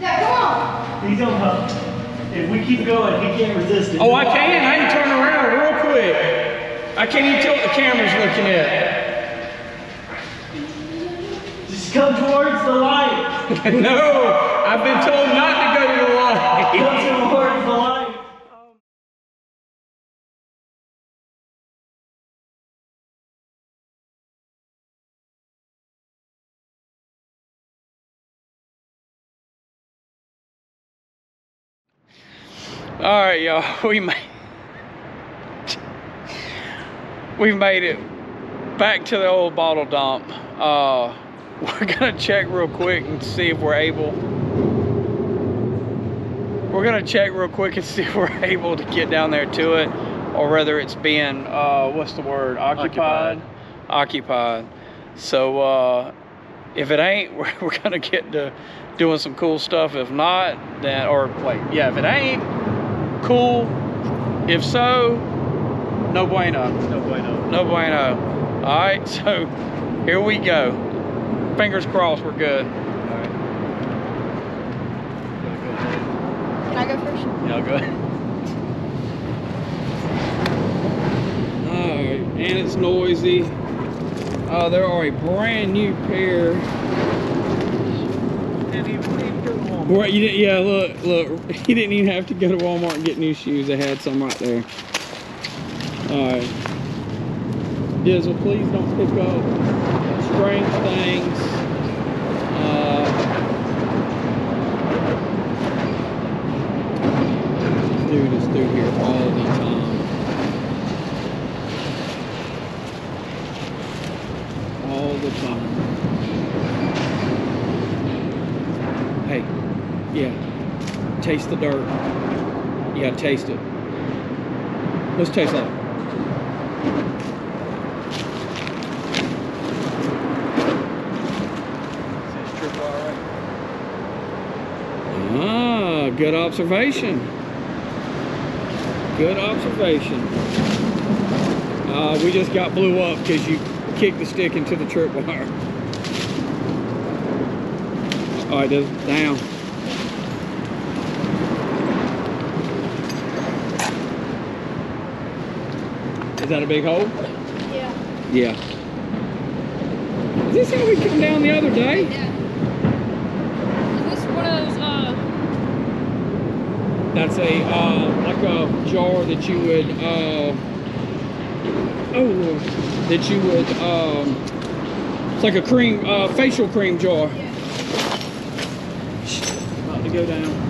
Yeah, come on. He's gonna. If we keep going, he can't resist it. Oh, I can. I can turn around real quick. I can't even tell what the camera's looking at. Just come towards the light. no, I've been told not to go to the light. All right, y'all. We made we made it back to the old bottle dump. Uh, we're gonna check real quick and see if we're able. We're gonna check real quick and see if we're able to get down there to it, or whether it's being uh, what's the word occupied. Occupied. So uh, if it ain't, we're, we're gonna get to doing some cool stuff. If not, then or wait, yeah, if it ain't cool. If so, no bueno. No bueno. No bueno. All right, so here we go. Fingers crossed, we're good. Alright. Can I go first? Yeah, go ahead. All right, and it's noisy. Uh, there are a brand new pair. Walmart. Right, you didn't, yeah, look, look. You didn't even have to go to Walmart and get new shoes. They had some right there. All right. Dizzle, please don't pick up strange things. Uh, dude is through here all the time. All the time. Hey, yeah. Taste the dirt. Gotta taste it. What's it taste like? Ah, good observation. Good observation. Uh, we just got blew up because you kicked the stick into the tripwire. All right, down. Is that a big hole? Yeah. Yeah. Is this how we come down the other day? Yeah. Is this one of those, uh, That's a uh, like a jar that you would uh, oh that you would um, it's like a cream uh, facial cream jar. yeah. About to go down.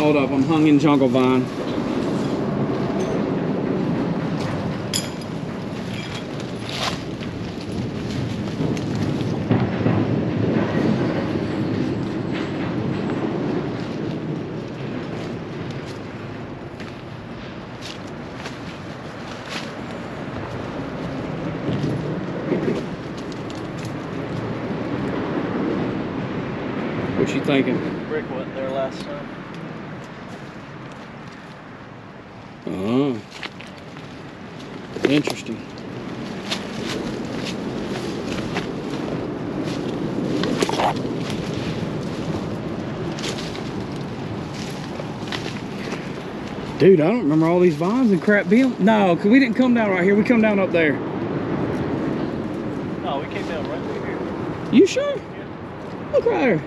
Hold up, I'm hung in jungle vine. What you thinking? Brick went there last time. Oh. Interesting. Dude, I don't remember all these vines and crap being. No, because we didn't come down right here. We come down up there. No, we came down right through here. You sure? Look right there.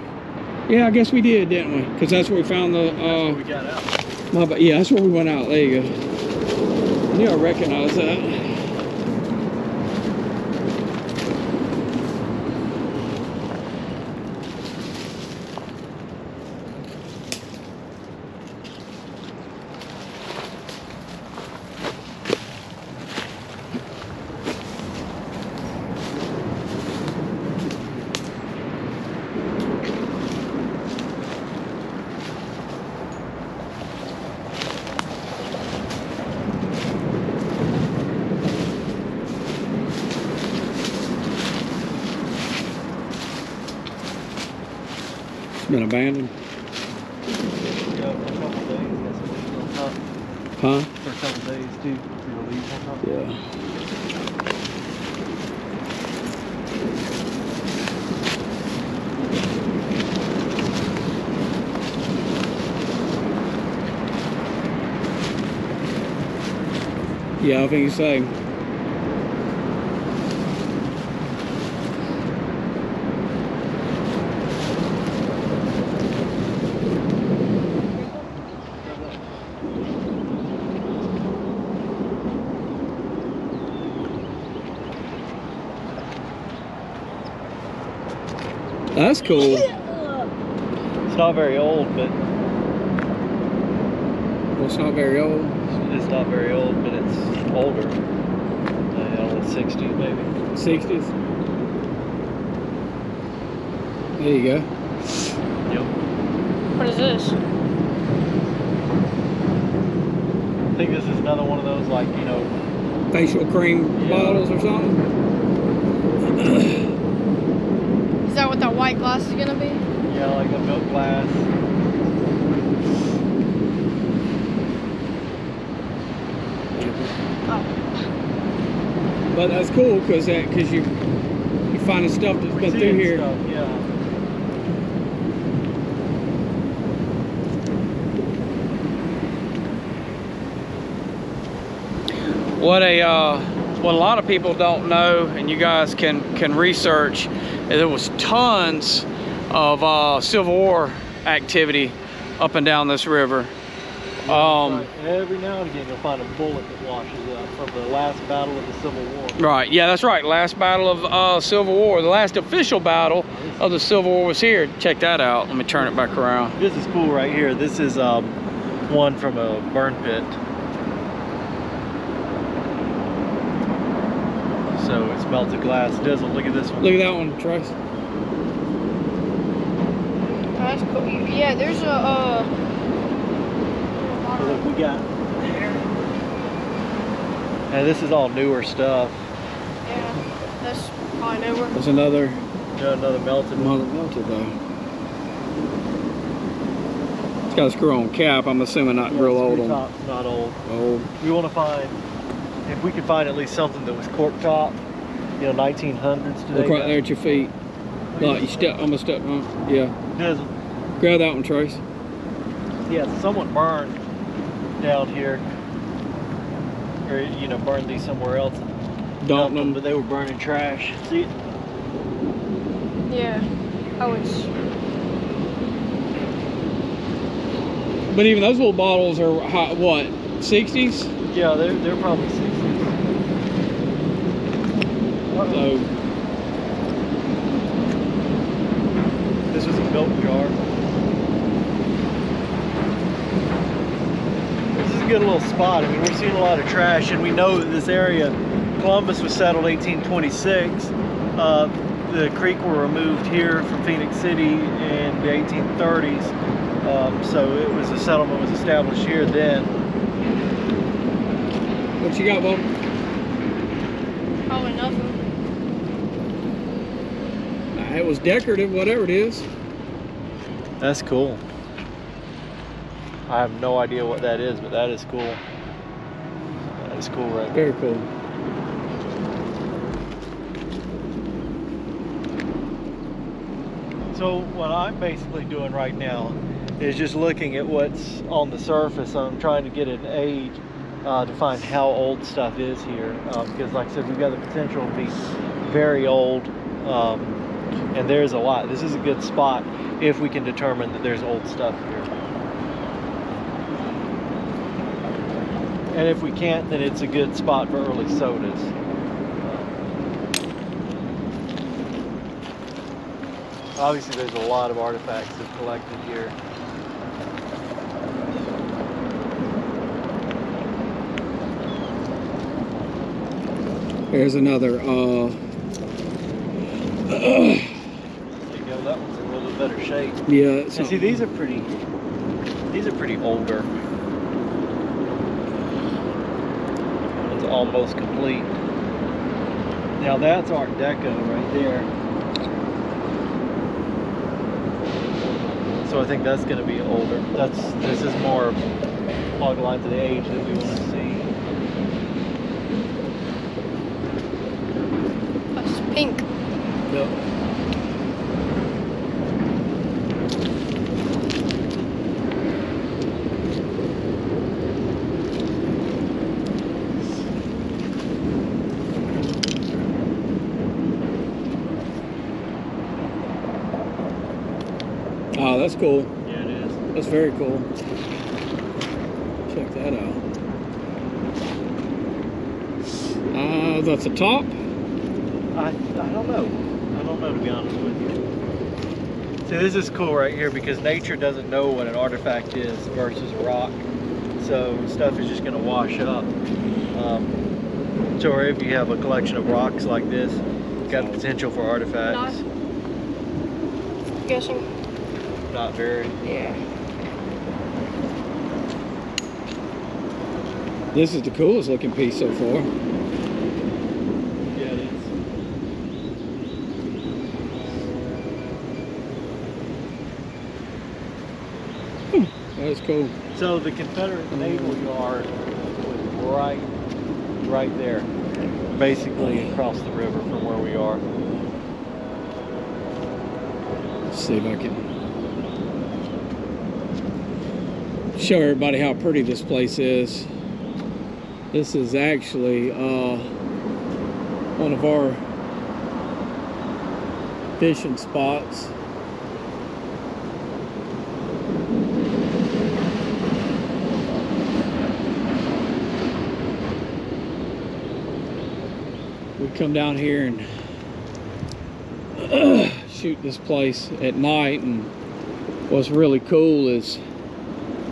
Yeah, I guess we did, didn't we? Because that's where we found the. Uh, we got out. Yeah, that's where we went out. There you go. I knew I recognized that. Been abandoned? Huh? For a couple days, too. On top. Yeah. Yeah, I think he's saying. That's cool. It's not very old, but Well, it's not very old. it's not very old, but it's older. I don't know, 60s maybe. 60s. There you go. Yep. What is this? I think this is another one of those like, you know, Facial cream Yeah. bottles or something. Is that what that white glass is gonna be? yeah, like a milk glass. Oh. But that's cool because that because you you finding stuff that's We're been through here. Stuff, yeah. What a uh, what a lot of people don't know, and you guys can can research. There was tons of uh, Civil War activity up and down this river. Um, every now and again you'll find a bullet that washes up from the last battle of the Civil War. Right. Yeah, that's right. Last battle of uh, Civil War. The last official battle of the Civil War was here. Check that out. Let me turn it back around. This is cool right here. This is um, one from a burn pit. So it's melted glass. Dizzle, look at this one. Look at that one, Trace. That's cool. Yeah, there's a uh. So look, we got. And this is all newer stuff. Yeah, that's probably newer. There's another Got another melted one. melted though. It's got a screw on cap. I'm assuming not Yeah, real old on top's not old. old. We want to find, if we could find at least something that was cork top, you know, 1900s today. Look right there at your feet. Like you step, almost step on. Yeah. Dizzle. Grab that one, Trace. Yeah, someone burned down here, or you know, burned these somewhere else. and dumped Dumping them, them. but they were burning trash. See, it? Yeah. Oh, it's. But even those little bottles are hot, what, 60s? yeah, they're they're probably 60s. So This was a milk jar. This is a good little spot. I mean, we're seeing a lot of trash, and we know that this area, Columbus was settled 1826. Uh, the creek were removed here from Phenix City in the 1830s. Um, so it was a settlement was established here then. what you got, Bob? Probably nothing. It was decorative, whatever it is. That's cool. I have no idea what that is, but that is cool. That is cool right there. Very cool. So what I'm basically doing right now is just looking at what's on the surface. I'm trying to get an age uh, to find how old stuff is here. Because like I said, we've got the potential to be very old. Um, and there's a lot. This is a good spot if we can determine that there's old stuff here. And if we can't, then it's a good spot for early sodas. Obviously, there's a lot of artifacts that collected here. There's another, uh. That one's a little better shape. yeah. And see, these are pretty. These are pretty older. It's almost complete. Now that's Art Deco right there. So I think that's going to be older. That's this is more along the lines of the age that we want to see. That's pink. Yep. Oh, ah, that's cool. Yeah, it is. That's very cool. Check that out. Uh, that's the top. I, I don't know. I don't know to be honest with you. See, this is cool right here because nature doesn't know what an artifact is versus a rock. So stuff is just going to wash up. Um, so if you have a collection of rocks like this, it's got the potential for artifacts. Guessing. Not very. Yeah. This is the coolest looking piece so far. Yeah, it is. That's cool. So the Confederate Naval Yard was right, right there, basically across the river from where we are. Let's see if I can show everybody how pretty this place is. This is actually uh, one of our fishing spots. Come down here and shoot this place at night and what's really cool is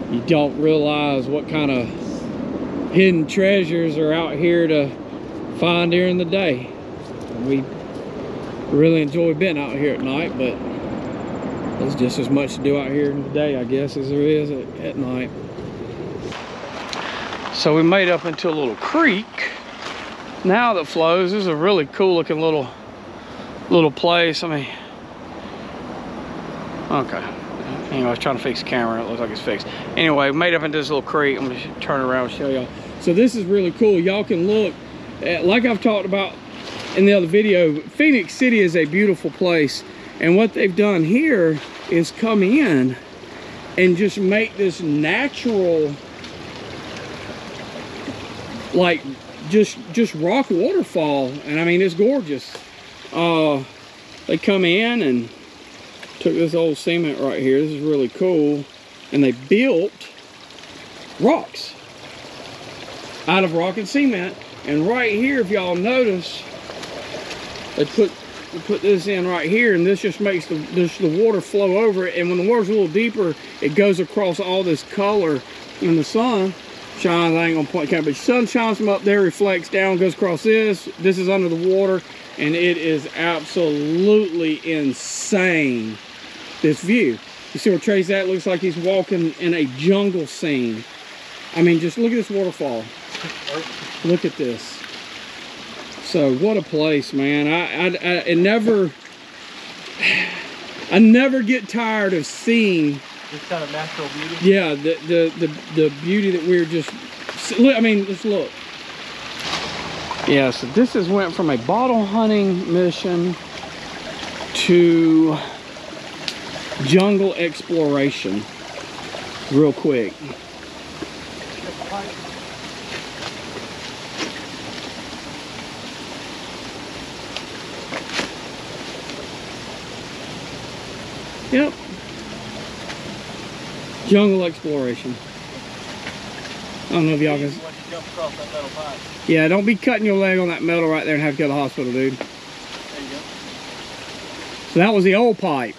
you don't realize what kind of hidden treasures are out here to find during the day. We really enjoy being out here at night but there's just as much to do out here in the day I guess as there is at, at night. So we made up into a little creek now that flows this is a really cool looking little little place I mean Okay. Anyway, I was trying to fix the camera. It looks like it's fixed. Anyway, made up into this little creek. I'm gonna turn around and show y'all. So this is really cool. Y'all can look at, like I've talked about in the other video, Phenix City is a beautiful place. And what they've done here is come in and just make this natural, like just, just rock waterfall. And I mean, it's gorgeous. Uh, they come in and took this old cement right here. This is really cool. And they built rocks out of rock and cement. And right here, if y'all notice, they put they put this in right here, and this just makes the this, the water flow over it. And when the water's a little deeper, it goes across all this color in the sun. Shines, I ain't gonna point camera, but sun shines from up there, reflects down, goes across this. This is under the water, and it is absolutely insane this view. You see where Trey's at? Looks like he's walking in a jungle scene. I mean, just look at this waterfall. Look at this. So what a place, man. I, I, I never, I never get tired of seeing, This kind of natural beauty. yeah, the, the, the, the beauty that we're just, I mean, just look. Yeah, so this has went from a bottle hunting mission to jungle exploration real quick. Yep. Jungle exploration. I don't know if y'all can. Once you jump across that metal pipe. Yeah, don't be cutting your leg on that metal right there and have to go to the hospital, dude. There you go. So that was the old pipe.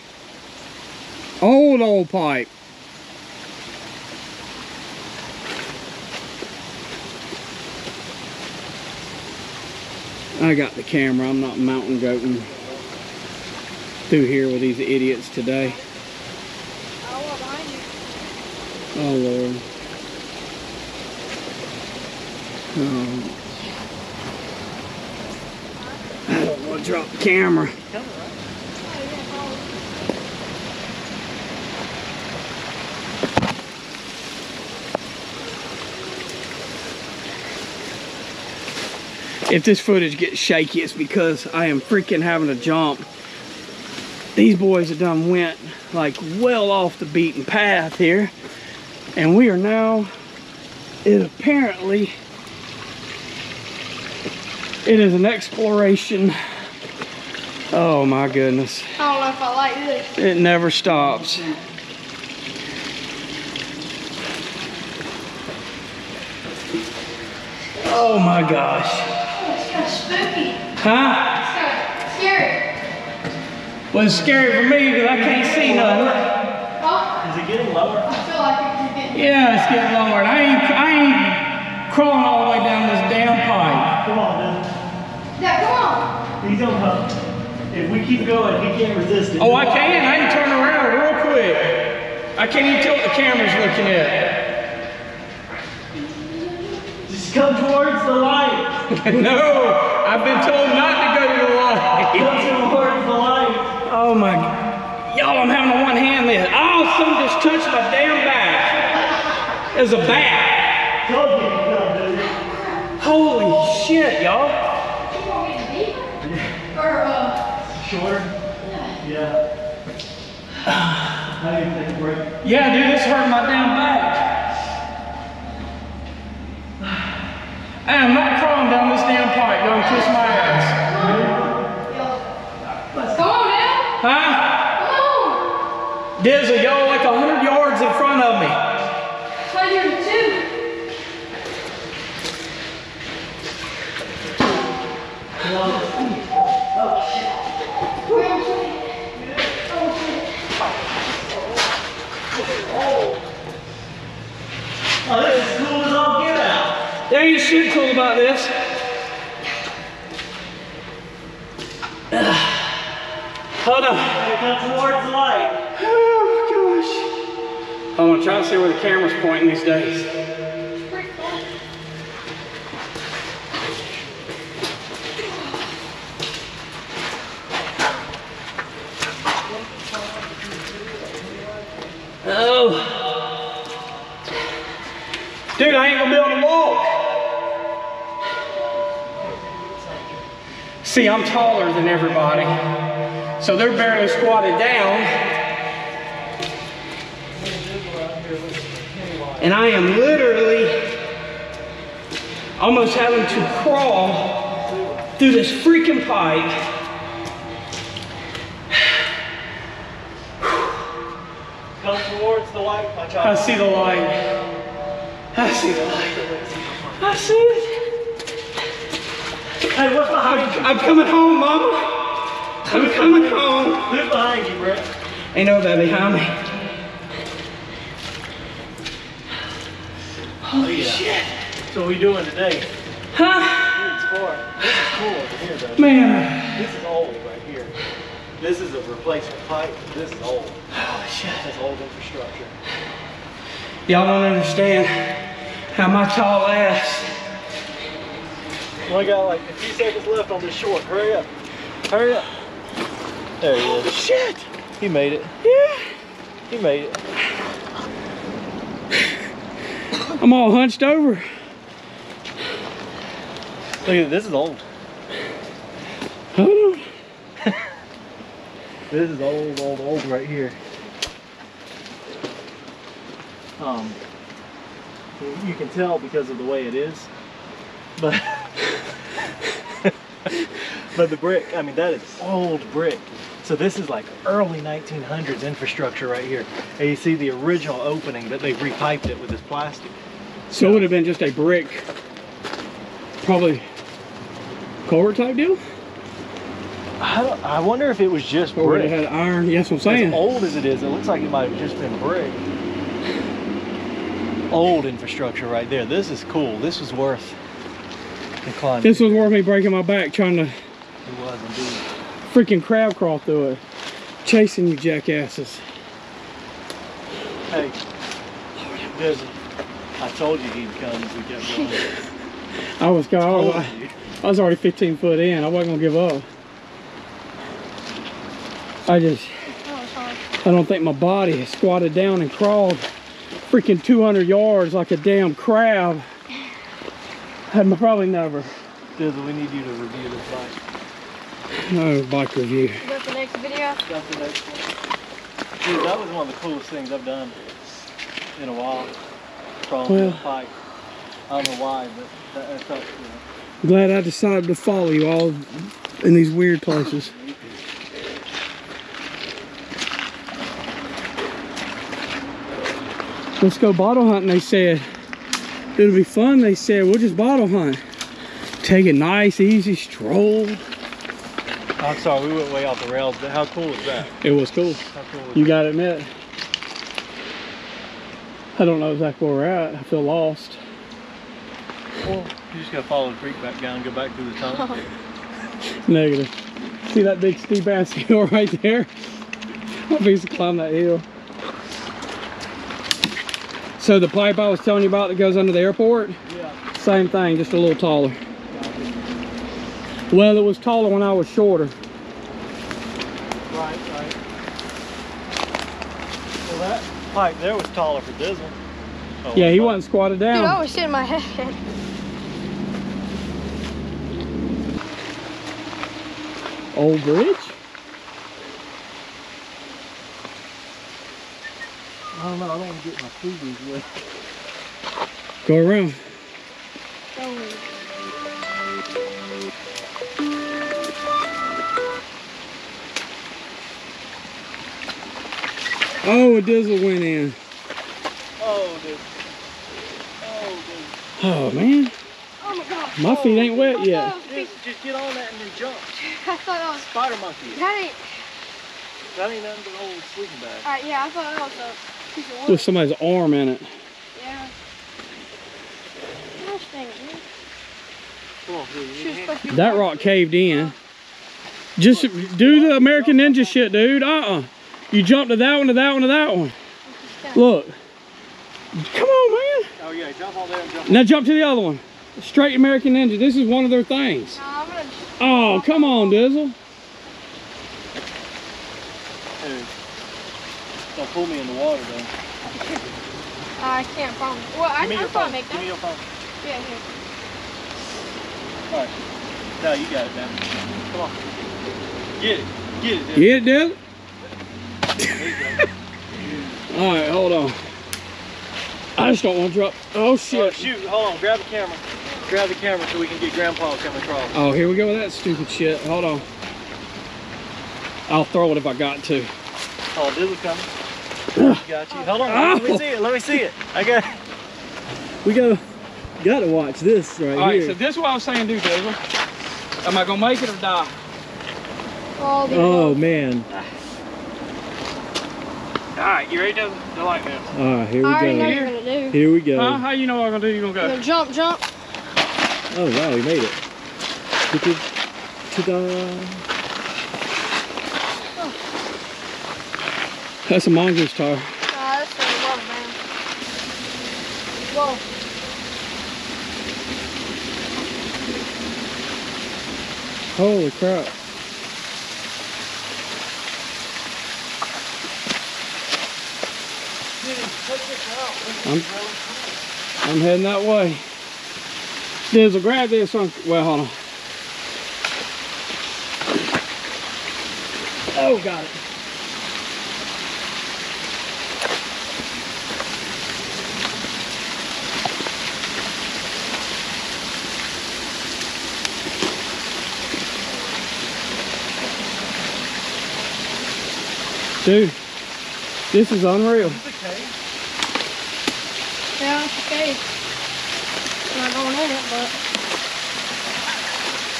Old, old pipe. I got the camera. I'm not mountain goating through here with these idiots today. Oh, behind you. Oh, Lord. I don't want to drop the camera. If this footage gets shaky, it's because I am freaking having to jump. These boys have done went like well off the beaten path here. And we are now, it apparently, it is an exploration Oh my goodness. I don't know if I like this. It never stops. Oh my gosh. It's kind of spooky. Huh? It's kind of scary. Well, it's scary for me because I can't see nothing. Oh, Is it getting lower? I feel like it could get. Yeah, it's getting lower. And I ain't, I ain't crawling all the way down this damn pipe. Come on, man. Yeah, come on. He's gonna come. If we keep going, he can't resist it. Oh, I can. I can turn around real quick. I can't even tell what the camera's looking at. Just come towards the light. no, I've been told not to go to the light. Come towards the light. Oh my, y'all, I'm having a one hand lift. Oh, something just touched my damn back. There's a bat. Told you to come, dude. Holy shit, y'all. You want me to deeper? Or, uh, Shorter? Yeah. I need to take a break. Yeah, dude, this hurt my damn back. I am not crawling down this damn pipe. Don't kiss my ass. come on man. Huh? Come on. Dizzle, y'all like a hundred yards in front of me. Oh. There ain't shit cool about this. Hold on. Come towards the light. Oh gosh. I'm gonna try to see where the camera's pointing these days. Oh. Dude, I ain't gonna be able to walk. See, I'm taller than everybody. So they're barely squatted down. And I am literally almost having to crawl through this freaking pipe. Come towards the light, my child. I see the light. I see the light. I see it. Hey, what's behind you? I'm coming home, Mama. I'm coming home. Who's behind you, Brent? Ain't nobody behind me. Holy oh, shit. So what we doing today? Huh? We're exploring. This is cool over here, though. Man. This is old right here. This is a replacement pipe. This is old. Holy shit. That's old infrastructure. Y'all don't understand how my tall ass. Only got like a few seconds left on this short. Hurry up. Hurry up. There he is. shit. He made it. Yeah. He made it. I'm all hunched over. Look at this is old. Hold on. This is old, old, old right here. Um, you can tell because of the way it is, but but the brick. I mean, that is old brick. So this is like early 1900s infrastructure right here. And you see the original opening, but they've repiped it with this plastic. So it would have been just a brick, probably culvert type deal? I, don't, I wonder if it was just Or brick. it had iron? Yes, I'm saying. As old as it is, it looks like it might have just been brick. Old infrastructure right there. This is cool. This was worth climb. This was worth me breaking my back trying to freaking crab crawl through it. Chasing you jackasses. Hey, Dizzy, I told you he'd come if we kept going. I was, I was, you. I was already 15 foot in. I wasn't gonna give up. I just, That was hard. I don't think my body has squatted down and crawled freaking 200 yards like a damn crab. I'm probably never. Dizzle, we need you to review this bike. No bike review. Is that the next video? That's the next. Dude, that was one of the coolest things I've done in a while. Crawling well, a bike. I don't know why, but that, that felt. You know. Glad I decided to follow you all in these weird places. Let's go bottle hunting, they said it'll be fun. They said we'll just bottle hunt. Take a nice, easy stroll. I'm sorry, we went way off the rails, but how cool is that? It was cool. How cool is You gotta admit. I don't know exactly where we're at. I feel lost. Well, you just gotta follow the creek back down and go back through the tunnel. Negative. See that big steep ass hill right there? i'm used to climb that hill. So the pipe I was telling you about that goes under the airport, yeah. same thing, just a little taller. Well, it was taller when I was shorter. Right, right. Well, that pipe there was taller for Dizzle. Oh, Yeah, he but- wasn't squatted down. Dude, I down. was shitting my head. Old bridge? I don't know, I don't want to get my FUBUs wet. Go around. Oh, a diesel went in. Oh, dude. Oh, dude. Oh man, Oh my god. my feet ain't wet yet. Just, just get on that and then jump. I thought that was. Spider monkey. That ain't. That ain't nothing but an old sleeping bag. Alright, yeah, I thought that was a piece of wood. With somebody's arm in it. Yeah. Gosh dang dude. Come on, dude. She was supposed to be That rock caved in. Just do the American Ninja shit, dude. Uh-uh. You jump to that one, to that one, to that one. Look. Come on, man. Oh, yeah, jump on there jump. Now jump to the other one. Straight American Ninja. This is one of their things. No, I'm gonna. Oh, come on, Dizzle. Dude. Don't pull me in the water, though. I can't promise. Well, I, Give me I your thought phone. make Give me that. your phone. Yeah, here. All right. Now you got it man. Come on. Get it. Get it, dude. Get it, Dizzle? There. All right, hold on. I just don't want to drop. Oh, Oh, shit. shoot. Hold on. Grab the camera. Grab the camera so we can get Grandpa coming across. Oh, here we go with that stupid shit. Hold on. I'll throw it if I got to. Oh, Dizzle coming. Got you. Hold on. Let me oh. see it. Let me see it. I got We go. Got to watch this right here. All right, here. so this is what I was saying, do, Dizzle. Am I gonna make it or die? All the oh, oh man. All right, you ready to, to like this? All right, here I already we know go. you're gonna do. Here we go. Huh? How you know what I'm gonna do? You gonna go? gonna jump, jump. Oh wow, he made it. Ta-da. That's a mongoose tar. Nah, that's for the man. Whoa. Holy crap. I'm, I'm heading that way. Dizzle, grab this one. Well, hold on. Oh, got it. Dude, this is unreal. Yeah, it's okay. Not going in it, but.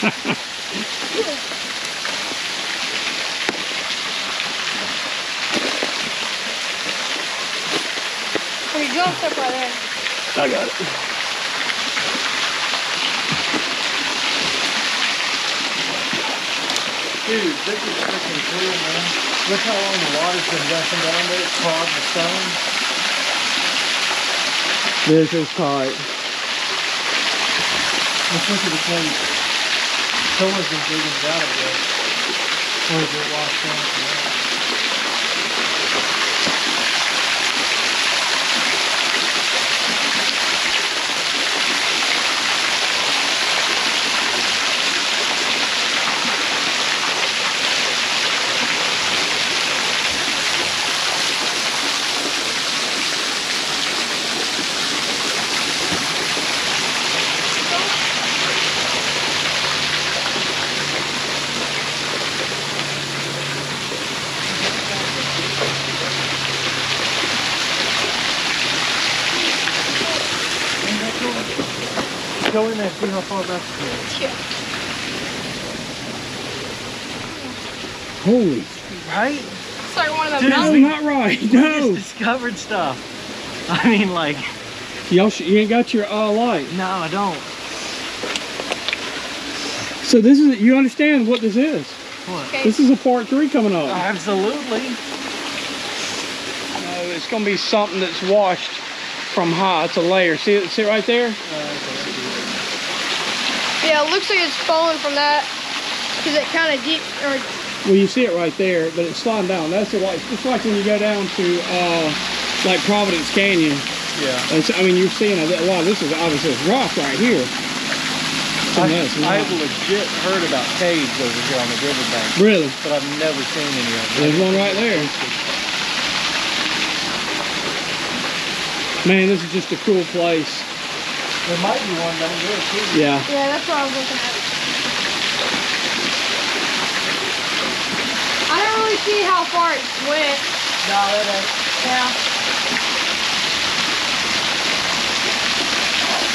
When you jump up right there. I got it. Dude, this is freaking cool, man. Look how long the water's been rushing down there, it's clogged the stone. This is tight. Let's look at the place. Someone's been digging it out of there. Or is it washed down in there and see how far back you Yeah. Holy. Right? It's like one of them Dude, No, mountains. not right. We No. just discovered stuff. I mean, like, Y'all, you ain't got your uh, light. no, I don't. So this is, you understand what this is? What? Okay. This is a part three coming up. Absolutely. No, it's gonna be something that's washed from high. It's a layer. See it, see it right there? Yeah, it looks like it's falling from that. Because it kind of deep, or Well, you see it right there, but it's sliding down. That's the like, it's like when you go down to uh, like Providence Canyon. Yeah. It's, I mean, you're seeing a lot. Of, this is obviously it's rock right here. I, And that's I not. legit heard about caves over here on the riverbank, Really? but I've never seen any of them. There's one right there. Man, this is just a cool place. There might be one down there too. Yeah. yeah, that's what I was looking at. I don't really see how far it went. No, that ain't. Yeah.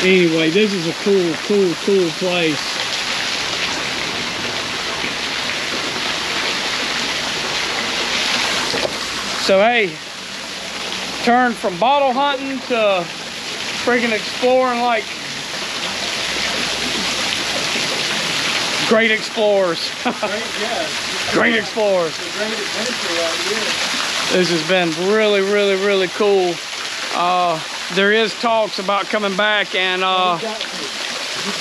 Anyway, this is a cool, cool, cool place. So hey, turn from bottle hunting to freaking exploring like great explorers. Great, explorers. Great right. This has been really, really, really cool. Uh, there is talks about coming back and uh, got to.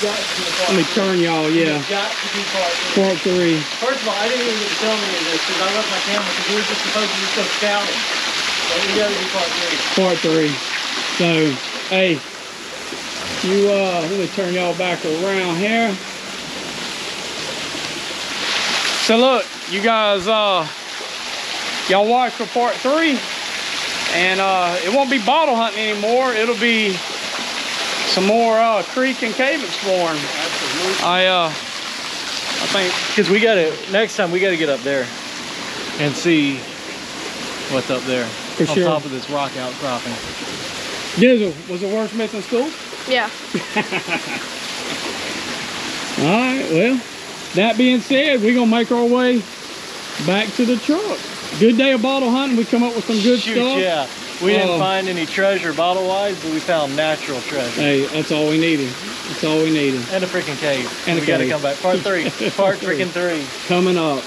Got to. let me turn y'all, yeah. Got to be part three. First of all, I didn't even get to film any of this because I left my camera because we were just supposed to just go scouting. But we gotta be part three. part three. So, hey, you uh, let me turn y'all back around here. So look, you guys, uh, y'all watch for part three, and uh, it won't be bottle hunting anymore. It'll be some more uh, creek and cave exploring. Absolutely. I uh, I think Because we gotta next time we gotta get up there and see what's up there For on sure. top of this rock outcropping. Dizzle was it worth missing school? Yeah. All right, well, that being said, we're gonna make our way back to the truck. Good day of bottle hunting. We come up with some good Shoot, stuff. yeah. We didn't Oh. find any treasure bottle wise, but we found natural treasure. Hey, that's all we needed. That's all we needed. And a freaking cave. And a we gotta come back. Part three. Part Three. freaking three. Coming up.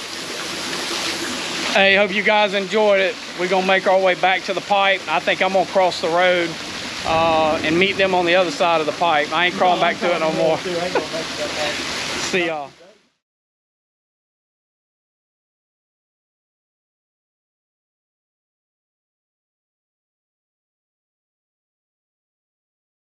Hey, hope you guys enjoyed it. We're gonna make our way back to the pipe. I think I'm gonna cross the road uh, and meet them on the other side of the pipe. I ain't crawling back to it no more. See y'all.